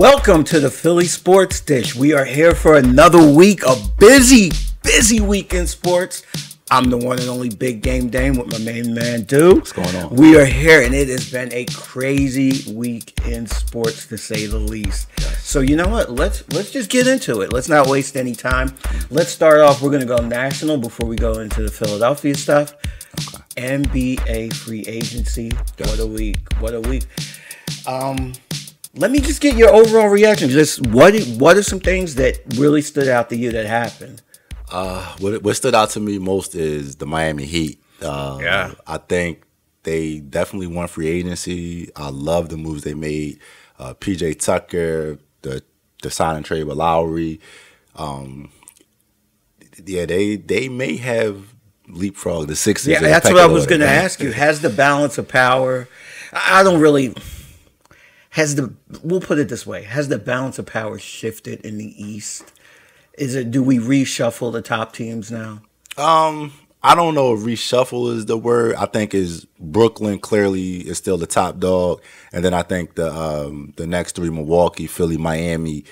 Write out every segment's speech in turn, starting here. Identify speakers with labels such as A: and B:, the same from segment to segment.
A: Welcome to the Philly Sports Dish. We are here for another week, a busy, busy week in sports. I'm the one and only Big Game Dame with my main man, Dude.
B: What's going on?
A: We are here, and it has been a crazy week in sports, to say the least. So you know what? Let's let's just get into it. Let's not waste any time. Let's start off. We're gonna go national before we go into the Philadelphia stuff. NBA free agency. What a week! What a week! Um, let me just get your overall reaction. Just what what are some things that really stood out to you that happened?
B: Uh, what, what stood out to me most is the Miami Heat. Uh,
A: Yeah.
B: I think they definitely won free agency. I love the moves they made. Uh, PJ Tucker, the the sign and trade with Lowry. Um, yeah, they they may have leapfrog the Sixers.
A: Yeah, that's what I was going to ask you. Has the balance of power? I I don't really. Has the we'll put it this way: Has the balance of power shifted in the East? Is it? Do we reshuffle the top teams now?
B: Um, I don't know if reshuffle is the word. I think is Brooklyn clearly is still the top dog, and then I think the um the next three Milwaukee, Philly, Miami,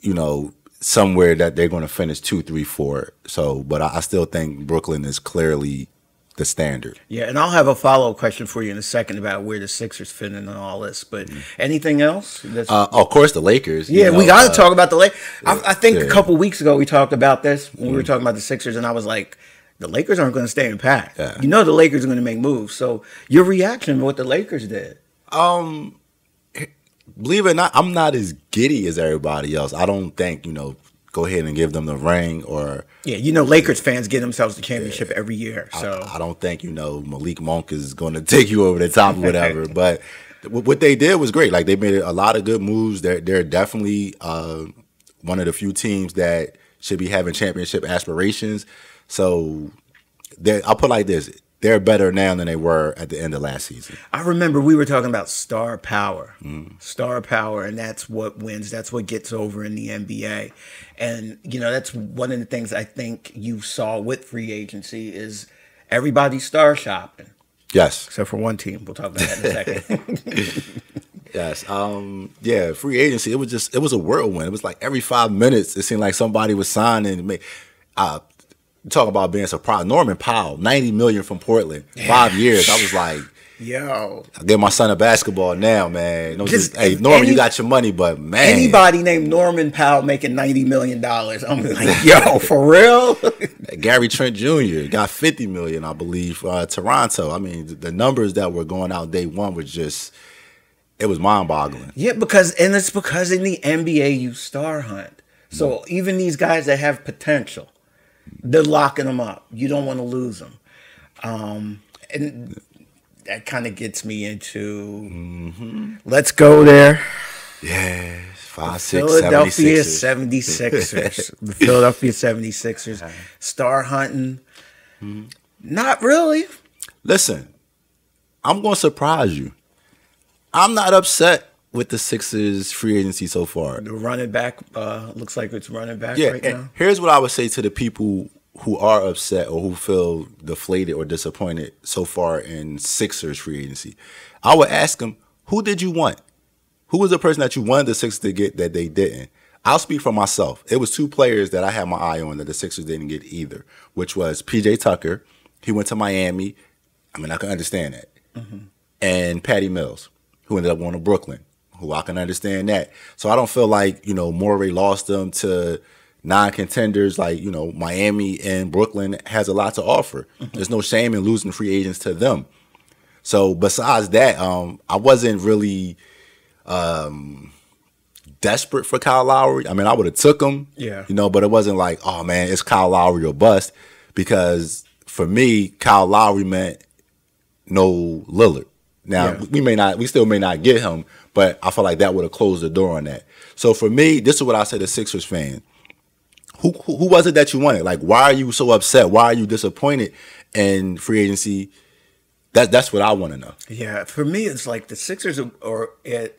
B: you know, somewhere that they're going to finish two, three, four. So, but I, I still think Brooklyn is clearly the standard.
A: Yeah, and I'll have a follow up question for you in a second about where the Sixers fit in and all this. But anything else? That's,
B: Uh, of course, the Lakers.
A: yeah, we got to
B: uh,
A: talk about the Lakers. I, I think a couple weeks ago we talked about this when we were talking about the Sixers, and I was like, the Lakers aren't going to stay in pack.
B: Yeah.
A: You know, the Lakers are going to make moves. So your reaction to what the Lakers did?
B: Um, believe it or not, I'm not as giddy as everybody else. I don't think you know. Go ahead and give them the ring or.
A: Yeah, you know, Lakers fans get themselves the championship every year. So
B: I, I don't think you know Malik Monk is going to take you over the top or whatever. but what they did was great. Like they made a lot of good moves. They're they're definitely uh, one of the few teams that should be having championship aspirations. So I'll put it like this: they're better now than they were at the end of last season.
A: I remember we were talking about star power,
B: Mm.
A: star power, and that's what wins. That's what gets over in the NBA. And you know, that's one of the things I think you saw with free agency is everybody star shopping,
B: Yes,
A: except for one team. We'll talk about that in a second.
B: yes. Um, yeah, free agency. It was just it was a whirlwind. It was like every five minutes, it seemed like somebody was signing. and Uh, talk about being surprised. Norman Powell, ninety million from Portland, five years. I was like.
A: Yo,
B: I give my son a basketball now, man. No,
A: Just
B: hey, Norman,
A: any-
B: you got your money, but man,
A: anybody named Norman Powell making ninety million dollars, I'm like, yo, for real?
B: Gary Trent Jr. got fifty million, I believe. Uh, Toronto. I mean, the, the numbers that were going out day one was just, it was mind boggling.
A: Yeah, because and it's because in the NBA you star hunt. So even these guys that have potential, they're locking them up. You don't want to lose them, um, and that kind of gets me into. Let's go there.
B: Yes, five, six,
A: Philadelphia
B: 76ers.
A: 76ers. the Philadelphia 76ers. Star hunting. Not really.
B: Listen, I'm going to surprise you. I'm not upset with the Sixers free agency so far.
A: The running back uh, looks like it's running back
B: Yeah,
A: right now.
B: here's what I would say to the people who are upset or who feel deflated or disappointed so far in Sixers free agency. I would ask them, who did you want? Who was the person that you wanted the Sixers to get that they didn't? I'll speak for myself. It was two players that I had my eye on that the Sixers didn't get either, which was PJ Tucker. He went to Miami. I mean, I can understand that. And Patty Mills, who ended up going to Brooklyn, who I can understand that. So I don't feel like, you know, Morey lost them to non-contenders like, you know, Miami and Brooklyn has a lot to offer. There's no shame in losing free agents to them. So besides that, um, I wasn't really um, desperate for Kyle Lowry. I mean, I would have took him,
A: Yeah.
B: you know, but it wasn't like, oh man, it's Kyle Lowry or bust. Because for me, Kyle Lowry meant no Lillard. Now
A: Yeah.
B: we may not, we still may not get him, but I feel like that would have closed the door on that. So for me, this is what I say to Sixers fan. Who, who who was it that you wanted? Like, why are you so upset? Why are you disappointed in free agency? That that's what I want to know.
A: Yeah, for me, it's like the Sixers are, are at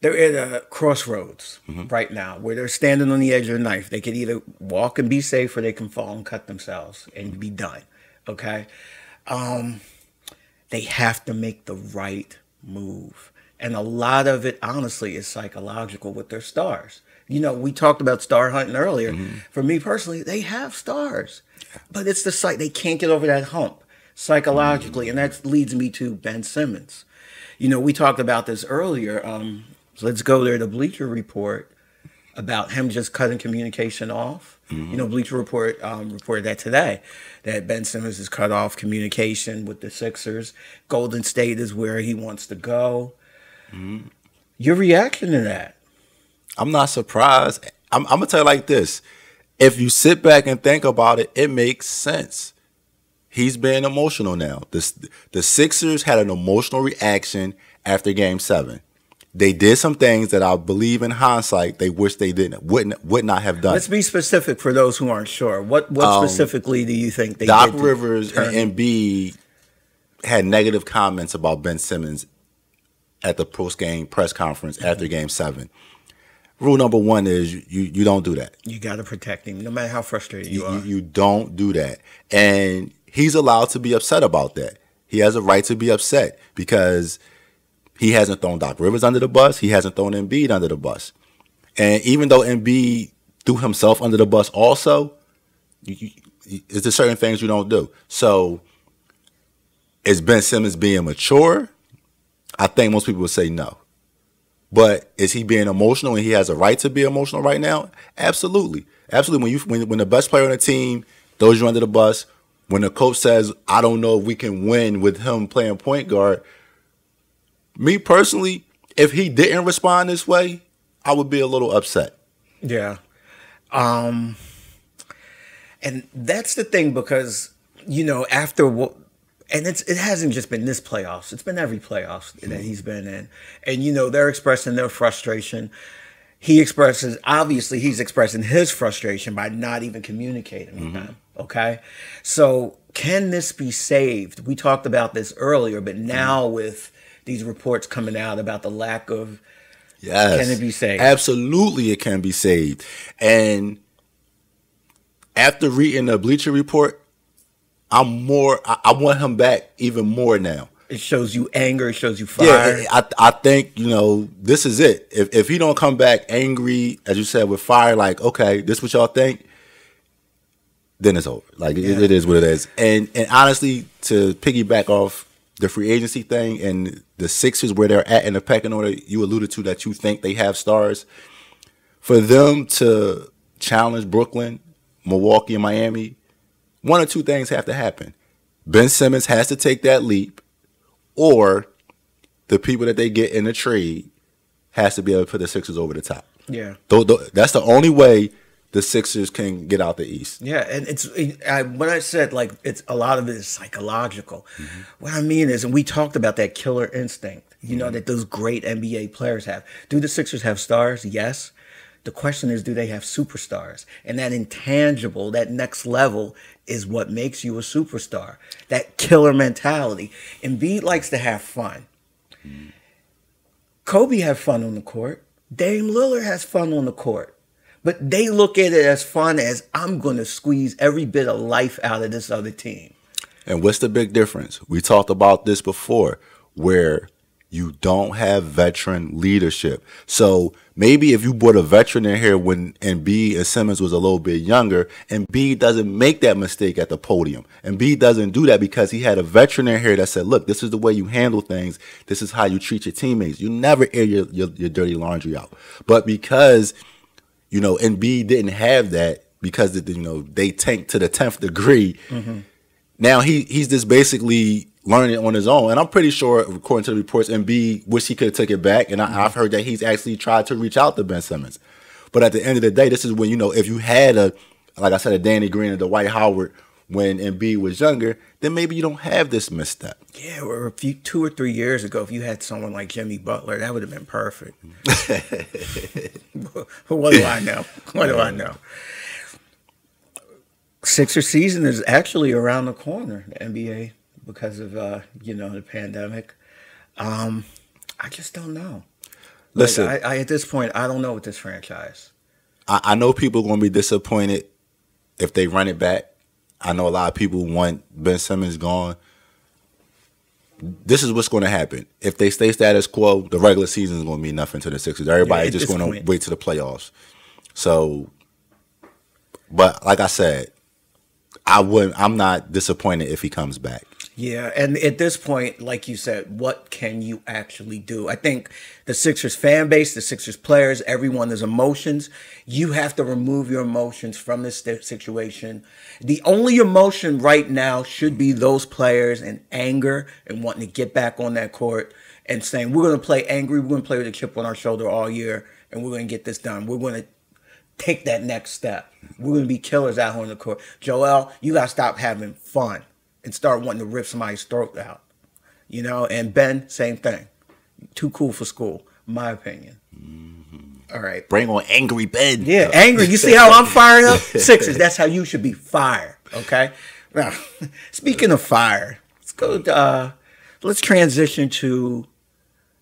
A: they're at a crossroads right now where they're standing on the edge of a knife. They can either walk and be safe, or they can fall and cut themselves and be done. Okay, um, they have to make the right move. And a lot of it, honestly, is psychological with their stars. You know, we talked about star hunting earlier. For me personally, they have stars, but it's the site they can't get over that hump psychologically, and that leads me to Ben Simmons. You know, we talked about this earlier. Um, so let's go there. The Bleacher Report about him just cutting communication off. You know, Bleacher Report um, reported that today that Ben Simmons has cut off communication with the Sixers. Golden State is where he wants to go. Your reaction to that?
B: I'm not surprised. I'm, I'm gonna tell you like this: if you sit back and think about it, it makes sense. He's being emotional now. The the Sixers had an emotional reaction after Game Seven. They did some things that I believe in hindsight they wish they didn't wouldn't would not have done.
A: Let's be specific for those who aren't sure. What what um, specifically do you think they
B: Doc Rivers
A: turn-
B: and Embiid had negative comments about Ben Simmons at the post game press conference mm-hmm. after Game Seven. Rule number one is you you don't do that.
A: you got to protect him, no matter how frustrated you
B: You,
A: are.
B: you don't do that. And he's allowed to be upset about that. He has a right to be upset because he hasn't thrown Doc Rivers under the bus. He hasn't thrown Embiid under the bus. And even though Embiid threw himself under the bus also, you, it's certain things you don't do. So is Ben Simmons being mature? I think most people would say no. But is he being emotional and he has a right to be emotional right now? Absolutely. Absolutely. When you when, when the best player on the team throws you under the bus, when the coach says, I don't know if we can win with him playing point guard, me personally, if he didn't respond this way, I would be a little upset.
A: Yeah. Um and that's the thing because you know after what and it's it hasn't just been this playoffs. It's been every playoffs that mm-hmm. he's been in. And you know they're expressing their frustration. He expresses obviously he's expressing his frustration by not even communicating with mm-hmm. them. Okay? So can this be saved? We talked about this earlier, but mm-hmm. now with these reports coming out about the lack of
B: Yes.
A: Can it be saved?
B: Absolutely, it can be saved. And after reading the Bleacher Report, I'm more. I, I want him back even more now.
A: it shows you anger, it shows you fire.
B: Yeah, I I think you know this is it. If if he don't come back angry, as you said, with fire, like okay, this is what y'all think, then it's over. Like it- it is what it is. And and honestly, to piggyback off the free agency thing and the Sixers where they're at in the pecking order, you alluded to that you think they have stars. For them to challenge Brooklyn, Milwaukee, and Miami, one or two things have to happen. Ben Simmons has to take that leap, or the people that they get in the trade has to be able to put the Sixers over the top.
A: yeah.
B: That's the only way the Sixers can get out the East.
A: Yeah, and it's I, when I said like it's a lot of it is psychological. Mm-hmm. What I mean is, and we talked about that killer instinct, you know, mm-hmm. that those great NBA players have. Do the Sixers have stars? Yes. The question is, do they have superstars? And that intangible, that next level, is what makes you a superstar. That killer mentality. Embiid likes to have fun. Mm-hmm. Kobe had fun on the court. Dame Lillard has fun on the court. But they look at it as fun as I'm going to squeeze every bit of life out of this other team.
B: And what's the big difference? We talked about this before, where you don't have veteran leadership. So maybe if you brought a veteran in here when Embiid and Simmons was a little bit younger, Embiid doesn't make that mistake at the podium. Embiid doesn't do that because he had a veteran in here that said, look, this is the way you handle things. This is how you treat your teammates. You never air your, your, your dirty laundry out. But because you know, Embiid didn't have that because the, you know they tanked to the tenth degree. Mm-hmm. Now he he's just basically learning it on his own, and I'm pretty sure, according to the reports, Embiid wish he could have took it back, and I, mm-hmm. I've heard that he's actually tried to reach out to Ben Simmons. But at the end of the day, this is when you know if you had a like I said, a Danny Green or Dwight Howard when Embiid was younger, then maybe you don't have this misstep.
A: Yeah, or a few two or three years ago, if you had someone like Jimmy Butler, that would have been perfect. what do I know? What do I know? Sixer season is actually around the corner, the NBA, because of uh, you know the pandemic. Um, I just don't know. Like,
B: Listen,
A: I, I at this point, I don't know with this franchise.
B: I, I know people are going to be disappointed if they run it back. I know a lot of people want Ben Simmons gone. this is what's going to happen. If they stay status quo, the regular season is going to mean nothing to the Sixers. Everybody's
A: at
B: just going to wait to the playoffs. So, but like I said, I wouldn't. I'm not disappointed if he comes back.
A: Yeah, and at this point, like you said, what can you actually do? I think the Sixers fan base, the Sixers players, everyone has emotions. You have to remove your emotions from this situation. The only emotion right now should be those players and anger and wanting to get back on that court and saying, we're going to play angry, we're going to play with a chip on our shoulder all year, and we're going to get this done. We're going to take that next step. We're going to be killers out here on the court. Joel, you got to stop having fun and start wanting to rip somebody's throat out. You know, and Ben, same thing. Too cool for school, my opinion. All right.
B: Bring on angry Ben.
A: Yeah, angry. You see how I'm fired up? Sixers, that's how you should be fired. Okay? Now, speaking of fire, let's go to, uh, let's transition to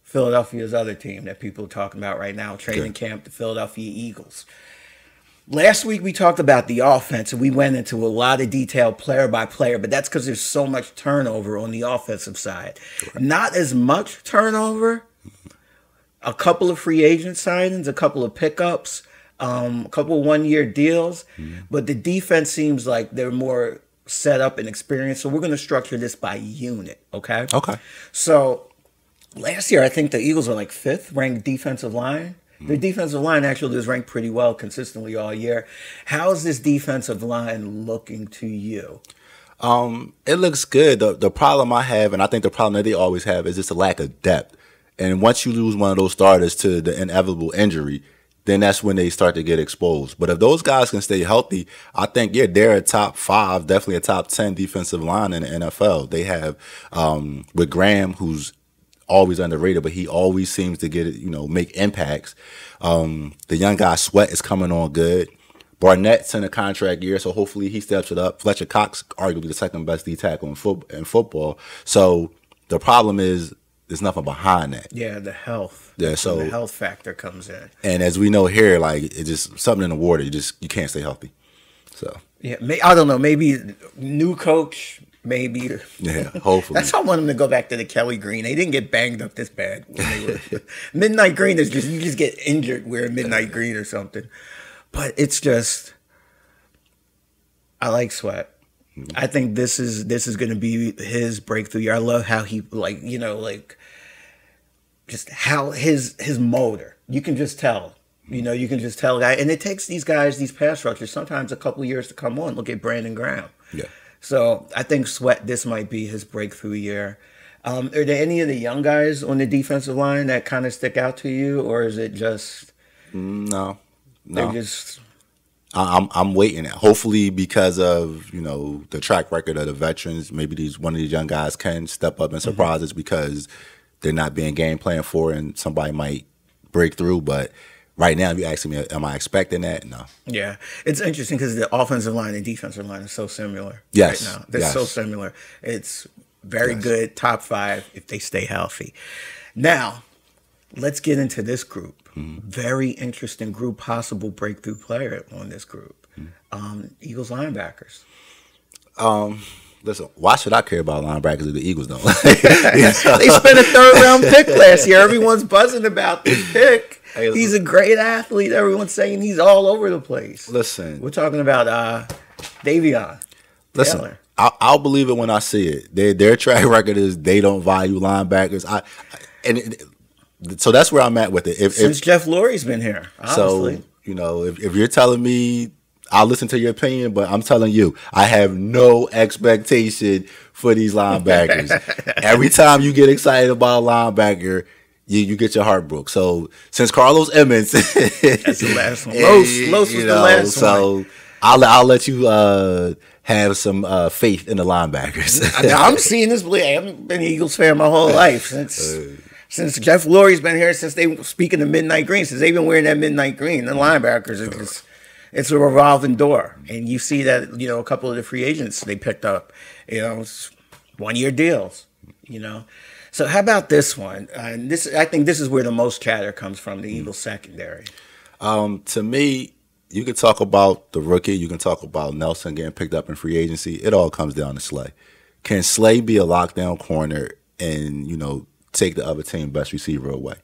A: Philadelphia's other team that people are talking about right now, training camp, the Philadelphia Eagles. Last week we talked about the offense and we went into a lot of detail player by player, but that's because there's so much turnover on the offensive side. Not as much turnover. A couple of free agent signings, a couple of pickups, um, a couple one year deals, but the defense seems like they're more set up and experienced. So we're going to structure this by unit, okay?
B: Okay.
A: So last year, I think the Eagles were like fifth ranked defensive line. Their defensive line actually is ranked pretty well consistently all year. How's this defensive line looking to you?
B: Um, it looks good. The the problem I have, and I think the problem that they always have, is just a lack of depth. And once you lose one of those starters to the inevitable injury, then that's when they start to get exposed. But if those guys can stay healthy, I think yeah, they're a top five, definitely a top ten defensive line in the NFL. They have um, with Graham, who's always underrated, but he always seems to get it, you know, make impacts. Um, the young guy Sweat is coming on good. Barnett's in a contract year, so hopefully he steps it up. Fletcher Cox, arguably the second best D tackle in, foot, in football. So the problem is there's nothing behind that.
A: Yeah, the health.
B: Yeah, so-
A: the health factor comes in.
B: And as we know here, like it's just something in the water. You just you can't stay healthy. So
A: Yeah, may, I don't know. Maybe new coach. Maybe
B: yeah, hopefully.
A: That's how I want them to go back to the Kelly Green. They didn't get banged up this bad. Were. Midnight Green is just you just get injured wearing Midnight Green or something. But it's just I like Sweat. Mm-hmm. I think this is this is going to be his breakthrough year. I love how he like you know like just how his his motor. You can just tell. You know, you can just tell guy, and it takes these guys, these pass rushers, sometimes a couple years to come on. Look at Brandon Graham.
B: yeah.
A: So I think Sweat, this might be his breakthrough year. Um, are there any of the young guys on the defensive line that kind of stick out to you, or is it just
B: No.
A: they're
B: No.
A: just
B: I- I'm I'm waiting. Hopefully, because of you know the track record of the veterans, maybe these one of these young guys can step up and surprise us because they're not being game plan for, and somebody might break through. But right now, if you asking me, am I expecting that? No.
A: yeah? It's interesting because the offensive line and defensive line is so similar.
B: Yes,
A: right now they're so similar. It's very
B: Yes.
A: good, top five if they stay healthy. Now, let's get into this group.
B: Mm-hmm.
A: Very interesting group, possible breakthrough player on this group.
B: Mm-hmm.
A: Um, Eagles linebackers.
B: Listen, why should I care about linebackers if the Eagles don't?
A: they spent a third round pick last year. Everyone's buzzing about this pick.
B: Hey,
A: He's a great athlete. Everyone's saying he's all over the place.
B: Listen,
A: We're talking about uh, Davion.
B: Listen,
A: Taylor.
B: I'll, I'll believe it when I see it. Their their track record is they don't value linebackers. I, I and it, so that's where I'm at with it. If,
A: Since
B: if
A: Jeff Lurie's been here, honestly.
B: so, you know, if, if you're telling me, I'll listen to your opinion, but I'm telling you, I have no expectation for these linebackers. Every time you get excited about a linebacker. You, you get your heart broke. So since Carlos Emmons, that's
A: the last one. Los- Los was the last
B: so
A: one.
B: So I'll I'll let you uh, have some uh, faith in the linebackers.
A: I I'm seeing this. play. I haven't been an Eagles fan my whole life since
B: Uh.
A: since Jeff Lurie's been here. Since they speaking of midnight green, since they've been wearing that midnight green, the linebackers are just it's a revolving door, and you see that you know a couple of the free agents they picked up, you know, one year deals, you know. So how about this one? Uh, this I think this is where the most chatter comes from the Eagles secondary.
B: Um, to me, you can talk about the rookie. You can talk about Nelson getting picked up in free agency. It all comes down to Slay. Can Slay be a lockdown corner and you know take the other team best receiver away.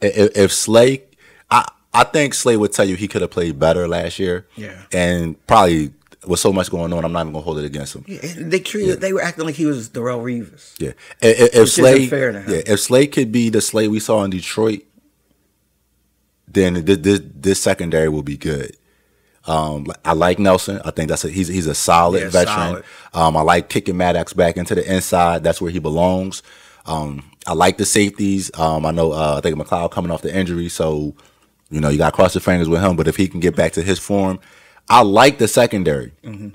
B: If, if Slay, I I think Slay would tell you he could have played better last year.
A: Yeah.
B: and probably with so much going on, I'm not even gonna hold it against him.
A: Yeah, they treated. They were acting like he was Darrelle Revis.
B: Yeah, if, if Slay,
A: fair to him.
B: yeah, if Slay could be the Slay we saw in Detroit, then this this, this secondary will be good. Um, I like Nelson. I think that's a he's he's a solid
A: Yeah,
B: veteran.
A: solid.
B: Um, I like kicking Maddox back into the inside. That's where he belongs. Um, I like the safeties. Um, I know uh, I think McLeod coming off the injury, so you know you got to cross your fingers with him. But if he can get back to his form, I like the secondary.
A: Mm-hmm.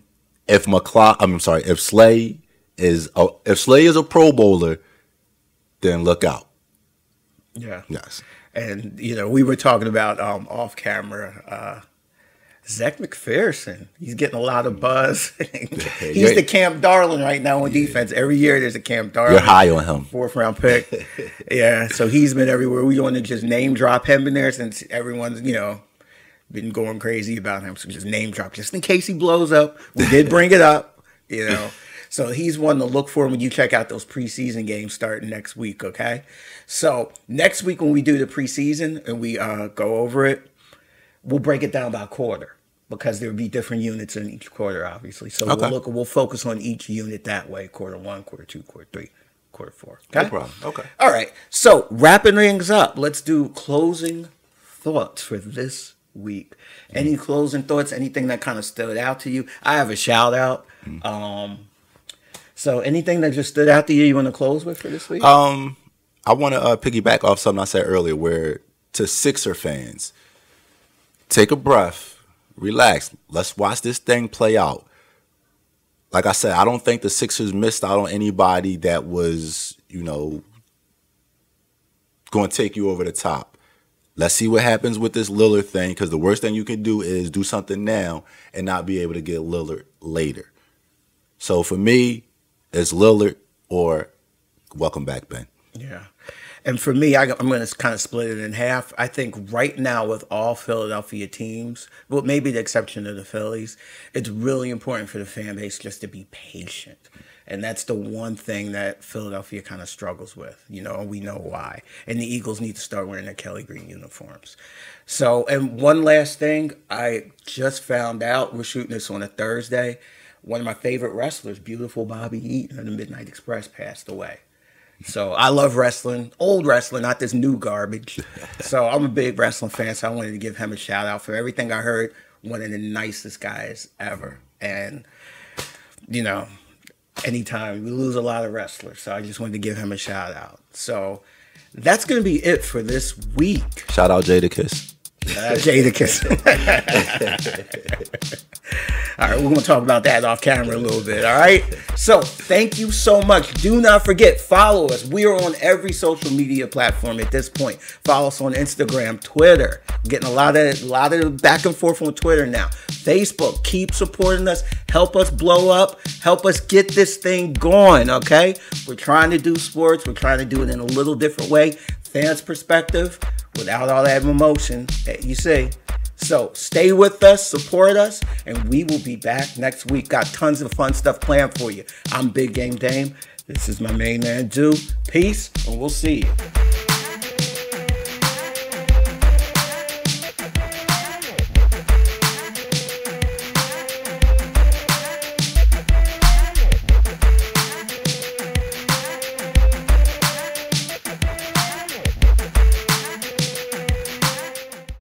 B: If McLeod, I'm sorry, if Slay is a, if Slay is a Pro Bowler, then look out.
A: Yeah.
B: Yes.
A: And you know, we were talking about um, off camera. Uh, Zech McPhearson, he's getting a lot of buzz. he's
B: you're-
A: the Camp Darling right now on defense. Every year there's a Camp Darling.
B: You're high on him.
A: Fourth round pick. yeah, so he's been everywhere. We want to just name drop him in there since everyone's, you know, been going crazy about him. So just name drop just in case he blows up. We did bring it up, you know. So he's one to look for when you check out those preseason games starting next week, okay? So next week when we do the preseason and we uh, go over it, we'll break it down by quarter because there'll be different units in each quarter, obviously. So
B: Okay.
A: we'll look we'll focus on each unit that way, quarter one, quarter two, quarter three, quarter four.
B: No
A: Okay?
B: problem. Okay.
A: All right. So wrapping things up, let's do closing thoughts for this week. Any closing thoughts? Anything that kind of stood out to you? I have a shout out. Um, so anything that just stood out to you, you want to close with for this week?
B: Um, I want to uh, piggyback off something I said earlier, where to Sixer fans, take a breath, relax. Let's watch this thing play out. Like I said, I don't think the Sixers missed out on anybody that was, you know, going to take you over the top. Let's see what happens with this Lillard thing, because the worst thing you can do is do something now and not be able to get Lillard later. So for me, it's Lillard or welcome back, Ben.
A: Yeah. And for me, I, I'm going to kind of split it in half. I think right now, with all Philadelphia teams, well, maybe the exception of the Phillies, it's really important for the fan base just to be patient. And that's the one thing that Philadelphia kind of struggles with, you know, and we know why. And the Eagles need to start wearing their Kelly Green uniforms. So, and one last thing, I just found out, we're shooting this on a Thursday. One of my favorite wrestlers, beautiful Bobby Eaton of the Midnight Express, passed away. So I love wrestling, old wrestling, not this new garbage. So I'm a big wrestling fan, so I wanted to give him a shout out for everything I heard. One of the nicest guys ever, and you know, anytime we lose a lot of wrestlers, so I just wanted to give him a shout out. So that's gonna be it for this week.
B: Shout out Jadakiss.
A: Uh, Jadakiss. all right, we're going to talk about that off camera a little bit. All right. So thank you so much. Do not forget, follow us. We are on every social media platform at this point. Follow us on Instagram, Twitter. Getting a lot of a lot of back and forth on Twitter now. Facebook. Keep supporting us. Help us blow up. Help us get this thing going. Okay. We're trying to do sports. We're trying to do it in a little different way. Fans' perspective without all that emotion that you see. So stay with us, support us, and we will be back next week. Got tons of fun stuff planned for you. I'm Big Game Dame. This is my main man, Do. Peace, and we'll see you.